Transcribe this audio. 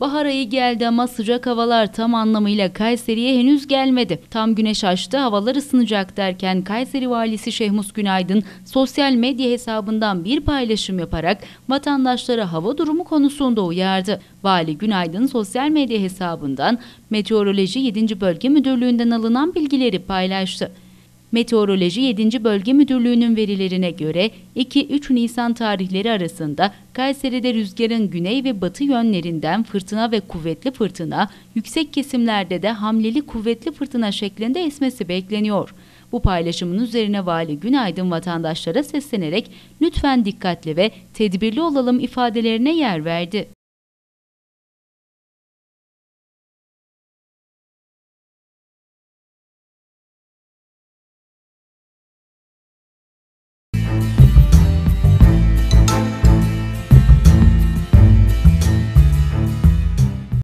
Bahar ayı geldi ama sıcak havalar tam anlamıyla Kayseri'ye henüz gelmedi. Tam güneş açtı, havalar ısınacak derken Kayseri Valisi Şehmus Günaydın sosyal medya hesabından bir paylaşım yaparak vatandaşlara hava durumu konusunda uyardı. Vali Günaydın sosyal medya hesabından Meteoroloji 7. Bölge Müdürlüğü'nden alınan bilgileri paylaştı. Meteoroloji 7. Bölge Müdürlüğü'nün verilerine göre 2-3 Nisan tarihleri arasında Kayseri'de rüzgarın güney ve batı yönlerinden fırtına ve kuvvetli fırtına, yüksek kesimlerde de hamleli kuvvetli fırtına şeklinde esmesi bekleniyor. Bu paylaşımın üzerine Vali Günaydın vatandaşlara seslenerek lütfen dikkatli ve tedbirli olalım ifadelerine yer verdi.